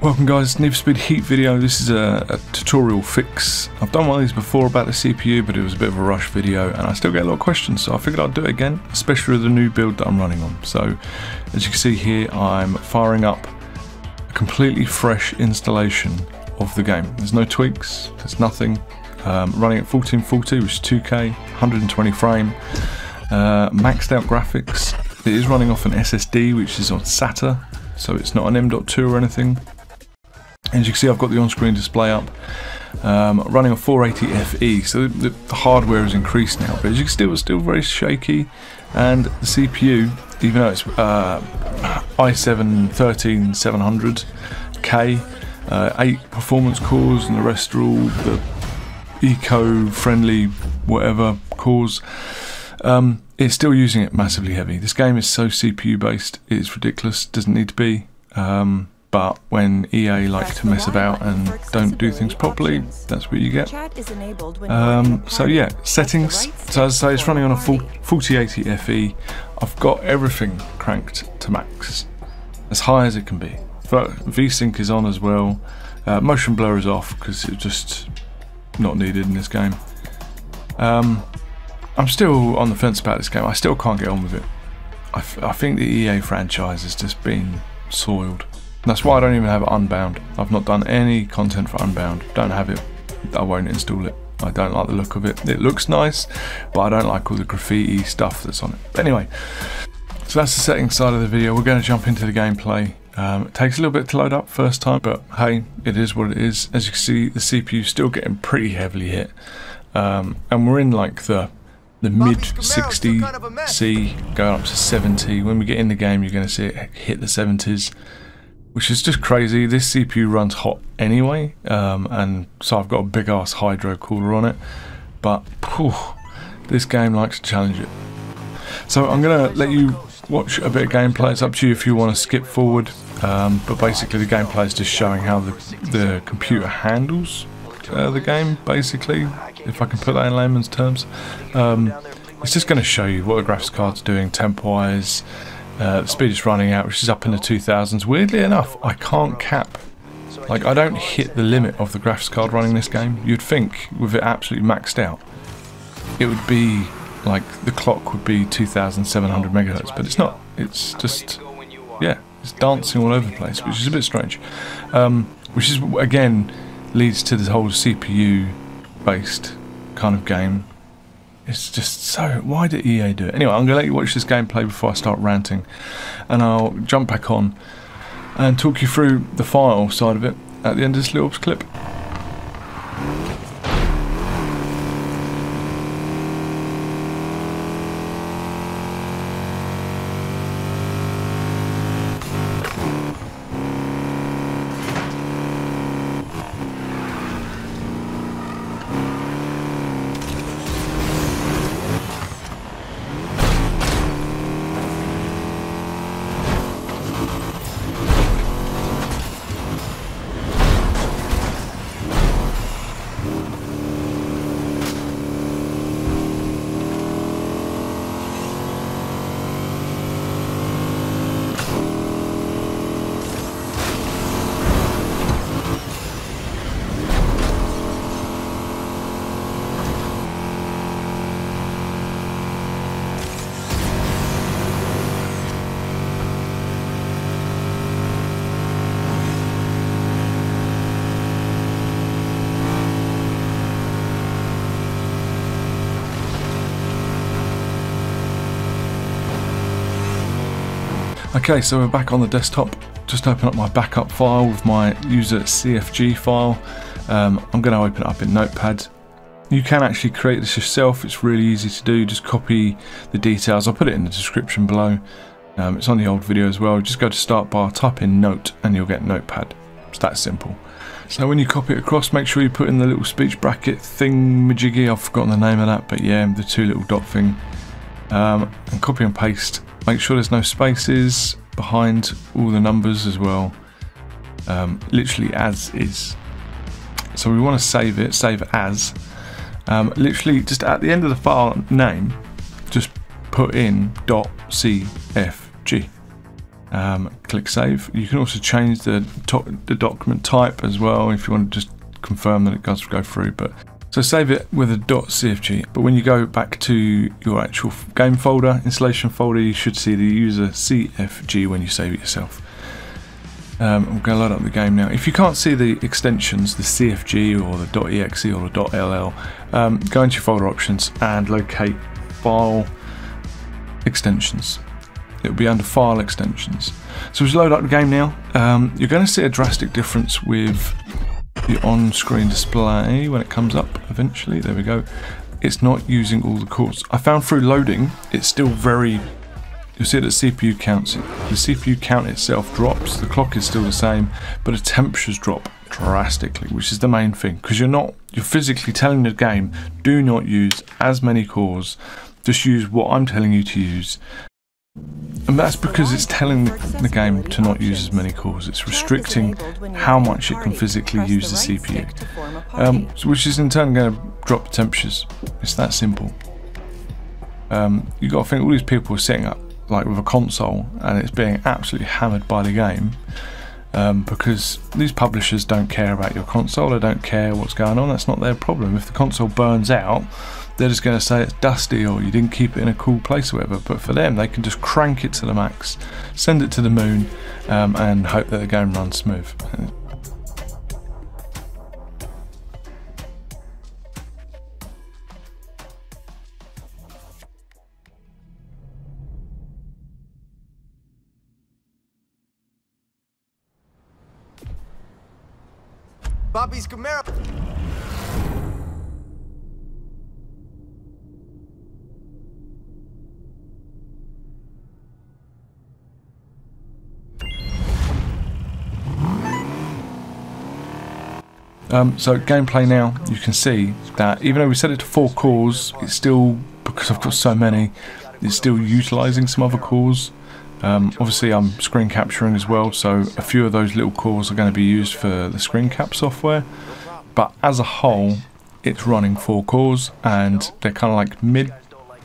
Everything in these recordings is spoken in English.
Welcome guys, Need Speed Heat video. This is a, a, tutorial fix. I've done one of these before about the CPU, but it was a bit of a rush video, and I still get a lot of questions, so I figured I'd do it again, especially with the new build that I'm running on. So, as you can see here, I'm firing up a completely fresh installation of the game. There's no tweaks, there's nothing. Um, running at 1440, which is 2K, 120 frame, uh, maxed out graphics. It is running off an SSD, which is on SATA, so it's not an M.2 or anything. As you can see, I've got the on-screen display up. Um, running a 480 FE, so the, the, hardware has increased now, but as you can see, it's still very shaky. And the CPU, even though it's uh, i7 13700K, uh, 8 performance cores, and the rest are all the eco-friendly whatever cores, um, it's still using it massively heavy. This game is so CPU based, it's ridiculous, doesn't need to be. Um, but when EA like to mess about and don't do things properly, that's what you get. Um, so yeah, settings. So as I say, it's running on a full 4080 FE. I've got everything cranked to max, as high as it can be. VSync is on as well. Uh, motion blur is off because it's just not needed in this game. Um, I'm still on the fence about this game. I still can't get on with it. I, think the EA franchise has just been soiled. That's why I don't even have it Unbound. I've not done any content for Unbound. Don't have it. I won't install it. I don't like the look of it. It looks nice, but I don't like all the graffiti stuff that's on it. But anyway, so that's the setting side of the video. We're going to jump into the gameplay. Um, it takes a little bit to load up first time, but hey, it is what it is. As you can see, the CPU is still getting pretty heavily hit. Um, and we're in like the the mid 60 C going up to 70. When we get in the game, you're going to see it hit the 70s which is just crazy. This CPU runs hot anyway, um, and so I've got a big ass hydro cooler on it, but whew, this game likes to challenge it. So I'm going to let you watch a bit of gameplay. It's up to you if you want to skip forward, um, but basically the gameplay is just showing how the, the computer handles uh, the game, basically, if I can put that in layman's terms. Um, it's just going to show you what the graphics card's doing temp-wise, uh, the speed is running out, which is up in the 2000s. Weirdly enough, I can't cap. Like, I don't hit the limit of the graphics card running this game. You'd think, with it absolutely maxed out, it would be like the clock would be 2700 megahertz, but it's not. It's just, yeah, it's dancing all over the place, which is a bit strange. Um, which is, again, leads to this whole CPU based kind of game it's just so. Why did EA do it? Anyway, I'm going to let you watch this gameplay before I start ranting, and I'll jump back on and talk you through the file side of it at the end of this little clip. Okay, so we're back on the desktop. Just open up my backup file with my user CFG file. Um, I'm going to open it up in Notepad. You can actually create this yourself. It's really easy to do. Just copy the details. I'll put it in the description below. Um, it's on the old video as well. Just go to start bar, type in note, and you'll get Notepad. It's that simple. So when you copy it across, make sure you put in the little speech bracket thing majiggy. I've forgotten the name of that, but yeah, the two little dot thing. Um, and copy and paste Make sure there's no spaces behind all the numbers as well. Um, literally as is. So we want to save it, save as. Um, literally just at the end of the file name, just put in .cfg. Um, click save. You can also change the, top the document type as well if you want to just confirm that it does go through. But so save it with a .cfg. But when you go back to your actual game folder, installation folder, you should see the user CFG when you save it yourself. Um, I'm going to load up the game now. If you can't see the extensions, the CFG or the .exe or the .ll, um, go into your folder options and locate File Extensions. It'll be under File Extensions. So you load up the game now, um, you're going to see a drastic difference with the on-screen display when it comes up eventually. There we go. It's not using all the cores. I found through loading, it's still very You'll see that the CPU counts. The CPU count itself drops, the clock is still the same, but the temperatures drop drastically, which is the main thing. Because you're not you're physically telling the game, do not use as many cores, just use what I'm telling you to use. And that's because it's telling the, the, game to not use as many cores. It's restricting how much it can physically use the CPU. Um, which is in turn going to drop temperatures. It's that simple. Um, you've got to think all these people are setting up like with a console and it's being absolutely hammered by the game um, because these publishers don't care about your console, they don't care what's going on, that's not their problem. If the console burns out, they're just going to say it's dusty or you didn't keep it in a cool place or whatever. But for them, they can just crank it to the max, send it to the moon, um, and hope that the game runs smooth. Bobby's Camaro. Um, so gameplay now, you can see that even though we set it to four cores, it's still, because I've got so many, it's still utilising some other cores. Um, obviously I'm screen capturing as well, so a few of those little cores are going to be used for the screen cap software. But as a whole, it's running four cores and they're kind of like mid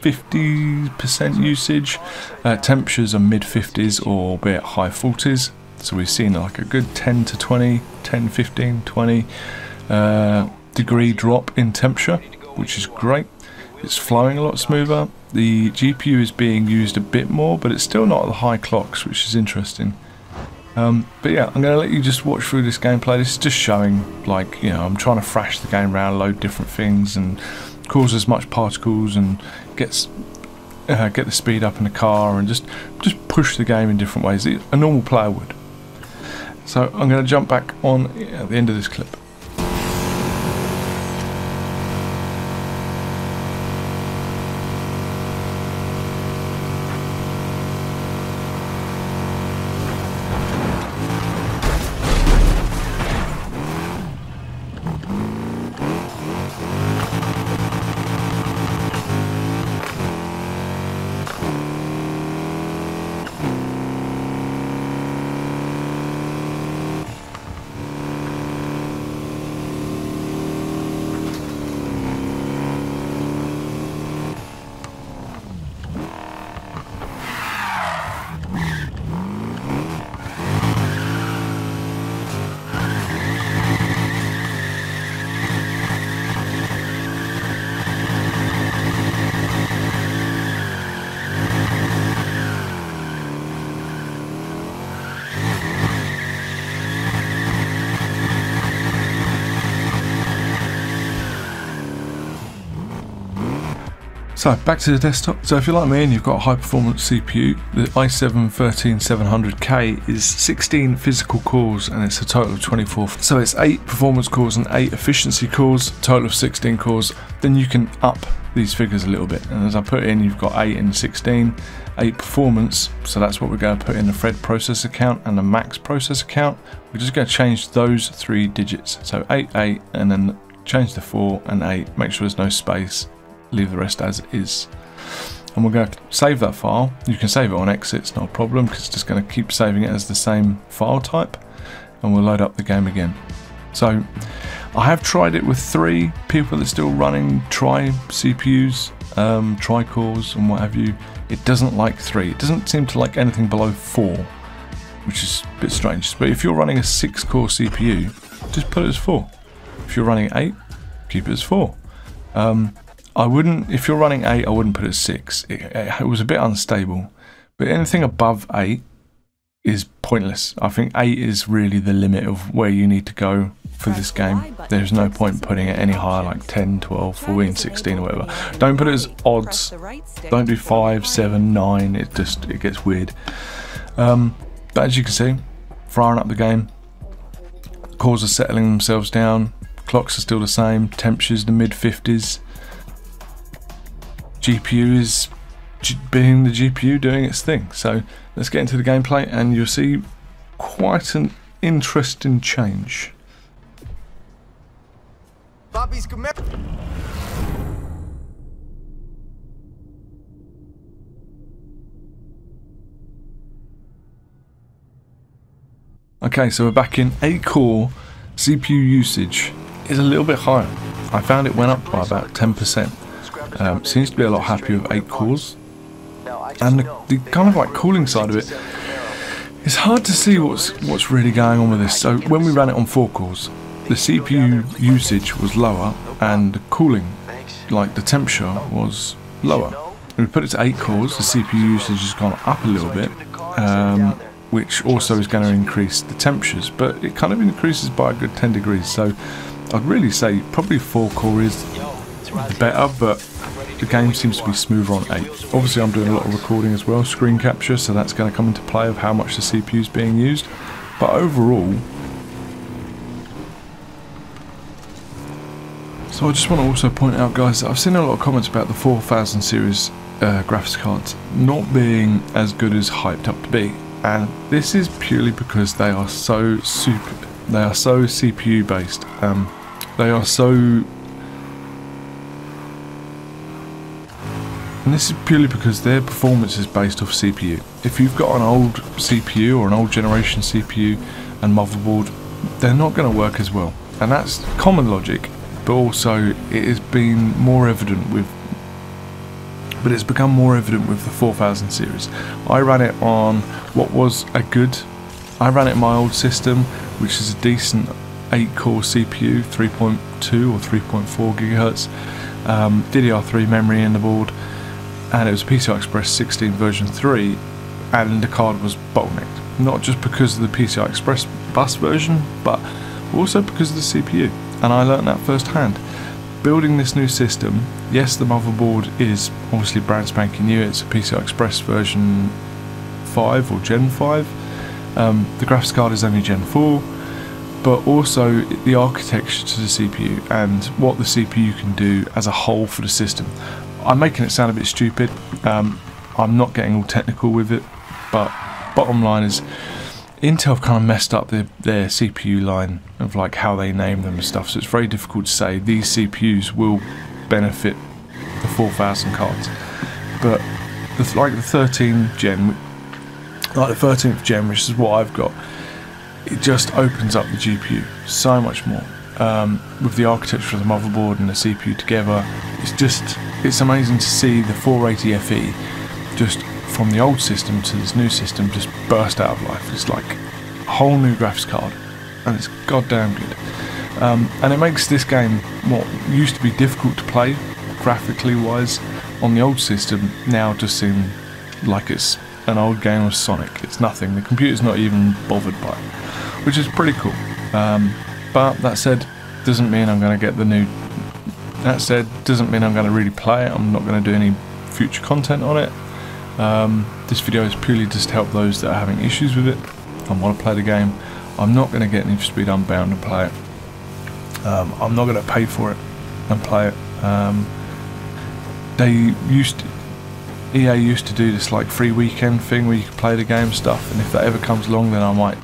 50% usage. Uh, temperatures are mid 50s or be it high 40s. So we've seen like a good 10 to 20, 10, 15, 20 uh, degree drop in temperature, which is great. It's flowing a lot smoother. The GPU is being used a bit more, but it's still not at the high clocks, which is interesting. Um, but yeah, I'm going to let you just watch through this gameplay. This is just showing, like, you know, I'm trying to thrash the game around, load different things, and cause as much particles, and gets uh, get the speed up in the car, and just just push the game in different ways. A normal player would. So I'm going to jump back on at the end of this clip. So back to the desktop. So if you're like me and you've got a high performance CPU, the i7 13700K is 16 physical cores and it's a total of 24. So it's 8 performance cores and 8 efficiency cores, total of 16 cores. Then you can up these figures a little bit. And as I put in, you've got 8 and 16, 8 performance. So that's what we're going to put in the Thread processor count and the max processor count. We're just going to change those three digits. So 8, 8, and then change the 4 and 8. Make sure there's no space leave the rest as is. And we're going to save that file. You can save it on exit, it's not a problem because it's just going to keep saving it as the same file type. And we'll load up the game again. So I have tried it with three people that are still running tri CPUs, um, tri cores and what have you. It doesn't like three. It doesn't seem to like anything below four. which is a bit strange. But if you're running a 6 core CPU, just put it as 4. If you're running 8, keep it as 4. Um, I wouldn't, if you're running 8, I wouldn't put it 6. It, it was a bit unstable. But anything above 8 is pointless. I think 8 is really the limit of where you need to go for this game. There's no point putting it any higher, like 10, 12, 14, 16 or whatever. Don't put it as odds. Don't do 5, 7, 9. It just it gets weird. Um, but as you can see, firing up the game, cores are settling themselves down, clocks are still the same, temperatures the mid 50s. GPU is being the GPU doing its thing. So let's get into the gameplay and you'll see quite an interesting change. Bobby's Okay, so we're back in 8 core CPU usage is a little bit higher. I found it went up by about 10%. Um, seems to be a lot happier with 8 cores. And the, the kind of like cooling side of it, it's hard to see what's what's really going on with this. So when we ran it on 4 cores, the CPU usage was lower and the cooling, like the temperature, was lower. When we put it to 8 cores, the CPU usage has gone up a little bit. Um, which also is going to increase the temperatures, but it kind of increases by a good 10 degrees. So I'd really say probably 4 core is better, but the game seems to be smoother on 8. Obviously I'm doing a lot of recording as well, screen capture, so that's going to come into play of how much the CPU is being used. But overall, So I just want to also point out guys I've seen a lot of comments about the 4000 series uh, graphics cards not being as good as hyped up to be and this is purely because they are so super they are so CPU based um, they are so and this is purely because their performance is based off CPU if you've got an old CPU or an old generation CPU and motherboard they're not going to work as well. And that's common logic but also it has been more evident with but it's become more evident with the 4000 series. I ran it on what was a good, I ran it my old system, which is a decent 8 core CPU, 3.2 or 3.4 gigahertz, um, DDR3 memory in the board, and it was PCI Express 16 version 3, and the card was bottlenecked. Not just because of the PCI Express bus version, but also because of the CPU, and I learned that firsthand building this new system, yes, the motherboard is obviously brand spanking new. It's a PCI Express version 5 or Gen 5. Um, the graphics card is only Gen 4, but also the architecture to the CPU and what the CPU can do as a whole for the system. I'm making it sound a bit stupid. Um, I'm not getting all technical with it, but bottom line is Intel kind of messed up their, their CPU line of like how they name them and stuff, so it's very difficult to say these CPUs will benefit the 4000 cards. But the, like the 13 gen, like the 13th gen, which is what I've got, it just opens up the GPU so much more. Um, with the architecture of the motherboard and the CPU together, it's just it's amazing to see the 480 FE just from the old system to this new system just burst out of life. It's like a whole new graphics card, and it's goddamn good. Um, and it makes this game what used to be difficult to play graphically wise on the old system now just seem like it's an old game of Sonic. It's nothing. The computer's not even bothered by it, which is pretty cool. Um, but that said, doesn't mean I'm going to get the new. That said, doesn't mean I'm going to really play it. I'm not going to do any future content on it. Um, this video is purely just to help those that are having issues with it and want to play the game. I'm not going to get Need for Speed Unbound and play it. Um, I'm not going to pay for it and play it. Um, they used to, EA used to do this like free weekend thing where you could play the game stuff and if that ever comes along then I might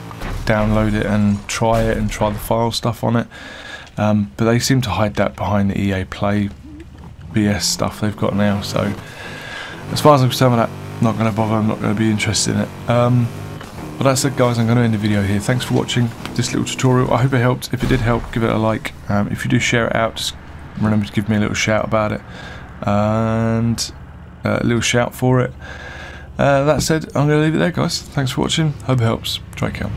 download it and try it and try the file stuff on it. Um, but they seem to hide that behind the EA Play BS stuff they've got now so as far as I'm concerned that, I'm not going to bother, I'm not going to be interested in it. Um, but that's it guys, I'm going to end the video here. Thanks for watching this little tutorial. I hope it helped. If it did help, give it a like. Um, if you do share it out, just remember to give me a little shout about it. And a little shout for it. Uh, that said, I'm going to leave it there, guys. Thanks for watching. Hope it helps. Try out.